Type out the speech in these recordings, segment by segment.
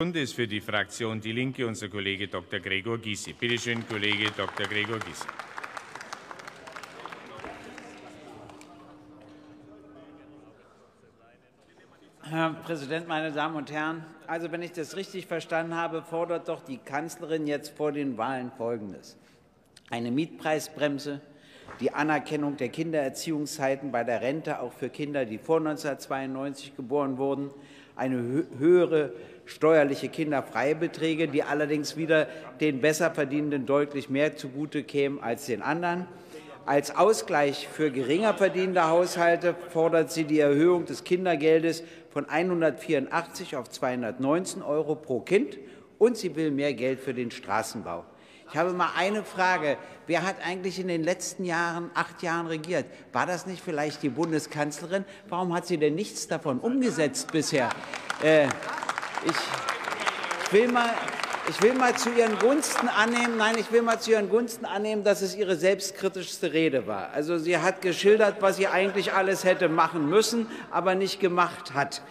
Runde ist für die Fraktion Die Linke unser Kollege Dr. Gregor Gysi. Bitte schön, Kollege Dr. Gregor Gysi. Herr Präsident, meine Damen und Herren! Also, wenn ich das richtig verstanden habe, fordert doch die Kanzlerin jetzt vor den Wahlen Folgendes. Eine Mietpreisbremse, die Anerkennung der Kindererziehungszeiten bei der Rente auch für Kinder, die vor 1992 geboren wurden, eine höhere steuerliche Kinderfreibeträge, die allerdings wieder den Besserverdienenden deutlich mehr zugute kämen als den anderen. Als Ausgleich für geringer verdienende Haushalte fordert sie die Erhöhung des Kindergeldes von 184 auf 219 Euro pro Kind und sie will mehr Geld für den Straßenbau. Ich habe mal eine Frage. Wer hat eigentlich in den letzten Jahren, acht Jahren regiert? War das nicht vielleicht die Bundeskanzlerin? Warum hat sie denn nichts davon umgesetzt bisher? Äh, ich will mal ich will mal zu Ihren Gunsten annehmen, nein, ich will mal zu Ihren Gunsten annehmen, dass es Ihre selbstkritischste Rede war. Also sie hat geschildert, was sie eigentlich alles hätte machen müssen, aber nicht gemacht hat.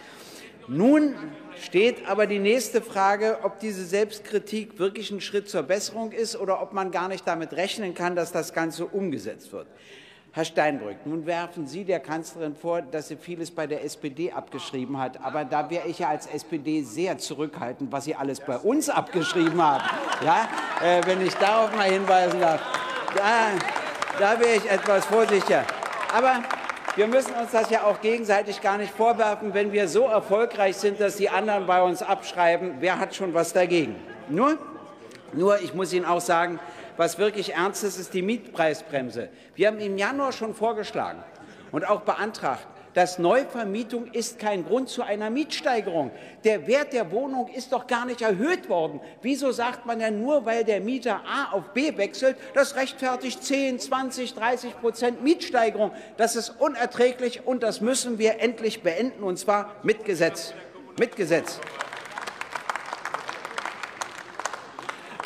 Nun steht aber die nächste Frage, ob diese Selbstkritik wirklich ein Schritt zur Besserung ist oder ob man gar nicht damit rechnen kann, dass das Ganze umgesetzt wird. Herr Steinbrück, nun werfen Sie der Kanzlerin vor, dass sie vieles bei der SPD abgeschrieben hat. Aber da wäre ich ja als SPD sehr zurückhaltend, was Sie alles bei uns abgeschrieben haben. Ja, äh, wenn ich darauf mal hinweisen darf, da, da wäre ich etwas vorsichtiger. Aber wir müssen uns das ja auch gegenseitig gar nicht vorwerfen, wenn wir so erfolgreich sind, dass die anderen bei uns abschreiben. Wer hat schon was dagegen? Nur, nur ich muss Ihnen auch sagen, was wirklich ernst ist, ist die Mietpreisbremse. Wir haben im Januar schon vorgeschlagen und auch beantragt, dass Neuvermietung ist kein Grund zu einer Mietsteigerung. Der Wert der Wohnung ist doch gar nicht erhöht worden. Wieso sagt man denn nur, weil der Mieter A auf B wechselt, das rechtfertigt 10, 20, 30 Prozent Mietsteigerung? Das ist unerträglich und das müssen wir endlich beenden, und zwar mit Gesetz. Mit Gesetz.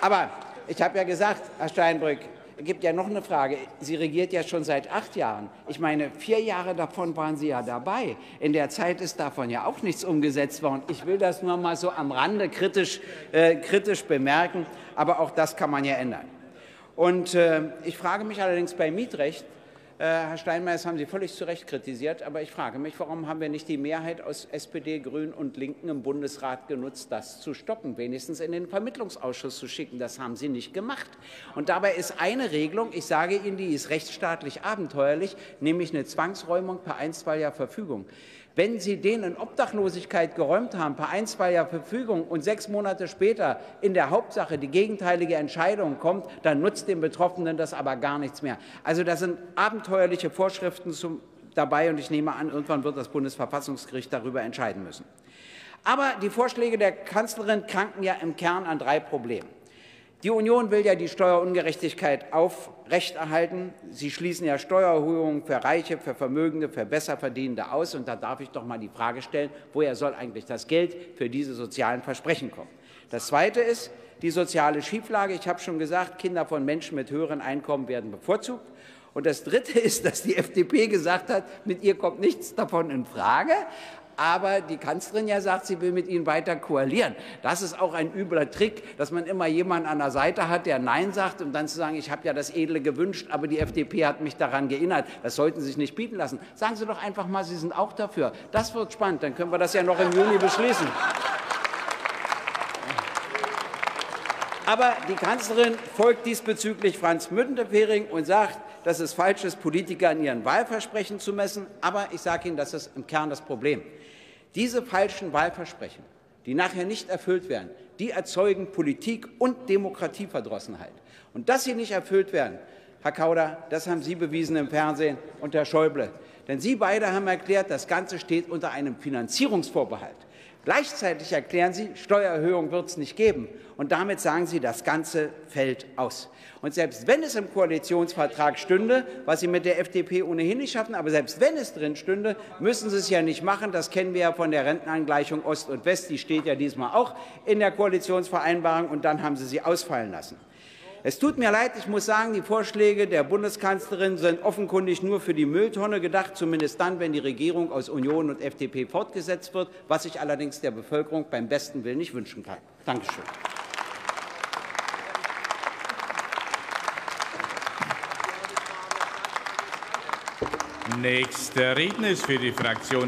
Aber ich habe ja gesagt, Herr Steinbrück, gibt ja noch eine Frage. Sie regiert ja schon seit acht Jahren. Ich meine, vier Jahre davon waren Sie ja dabei. In der Zeit ist davon ja auch nichts umgesetzt worden. Ich will das nur mal so am Rande kritisch, äh, kritisch bemerken, aber auch das kann man ja ändern. Und äh, ich frage mich allerdings beim Mietrecht, Herr Steinmeier, das haben Sie völlig zu Recht kritisiert, aber ich frage mich, warum haben wir nicht die Mehrheit aus SPD, Grünen und Linken im Bundesrat genutzt, das zu stoppen, wenigstens in den Vermittlungsausschuss zu schicken. Das haben Sie nicht gemacht. Und dabei ist eine Regelung, ich sage Ihnen, die ist rechtsstaatlich abenteuerlich, nämlich eine Zwangsräumung per einstweiliger Verfügung. Wenn Sie denen in Obdachlosigkeit geräumt haben, per einstweiliger Verfügung und sechs Monate später in der Hauptsache die gegenteilige Entscheidung kommt, dann nutzt den Betroffenen das aber gar nichts mehr. Also das sind abenteuerliche Vorschriften zum, dabei und ich nehme an, irgendwann wird das Bundesverfassungsgericht darüber entscheiden müssen. Aber die Vorschläge der Kanzlerin kranken ja im Kern an drei Problemen. Die Union will ja die Steuerungerechtigkeit aufrechterhalten. Sie schließen ja Steuererhöhungen für Reiche, für Vermögende, für Besserverdienende aus. Und da darf ich doch mal die Frage stellen, woher soll eigentlich das Geld für diese sozialen Versprechen kommen? Das Zweite ist die soziale Schieflage. Ich habe schon gesagt, Kinder von Menschen mit höheren Einkommen werden bevorzugt. Und das Dritte ist, dass die FDP gesagt hat, mit ihr kommt nichts davon in Frage aber die Kanzlerin ja sagt, sie will mit ihnen weiter koalieren. Das ist auch ein übler Trick, dass man immer jemanden an der Seite hat, der Nein sagt, um dann zu sagen, ich habe ja das Edle gewünscht, aber die FDP hat mich daran erinnert. Das sollten Sie sich nicht bieten lassen. Sagen Sie doch einfach mal, Sie sind auch dafür. Das wird spannend, dann können wir das ja noch im Juni beschließen. Aber die Kanzlerin folgt diesbezüglich Franz Müntefering und sagt, dass es falsch ist, Politiker an ihren Wahlversprechen zu messen. Aber ich sage Ihnen, das ist im Kern das Problem. Diese falschen Wahlversprechen, die nachher nicht erfüllt werden, die erzeugen Politik- und Demokratieverdrossenheit. Und dass sie nicht erfüllt werden, Herr Kauder, das haben Sie bewiesen im Fernsehen und Herr Schäuble. Denn Sie beide haben erklärt, das Ganze steht unter einem Finanzierungsvorbehalt. Gleichzeitig erklären Sie, Steuererhöhung wird es nicht geben. Und damit sagen Sie, das Ganze fällt aus. Und selbst wenn es im Koalitionsvertrag stünde, was Sie mit der FDP ohnehin nicht schaffen, aber selbst wenn es drin stünde, müssen Sie es ja nicht machen. Das kennen wir ja von der Rentenangleichung Ost und West. Die steht ja diesmal auch in der Koalitionsvereinbarung. Und dann haben Sie sie ausfallen lassen. Es tut mir leid, ich muss sagen, die Vorschläge der Bundeskanzlerin sind offenkundig nur für die Mülltonne gedacht, zumindest dann, wenn die Regierung aus Union und FDP fortgesetzt wird, was ich allerdings der Bevölkerung beim besten Willen nicht wünschen kann. Dankeschön. Nächster Redner ist für die Fraktion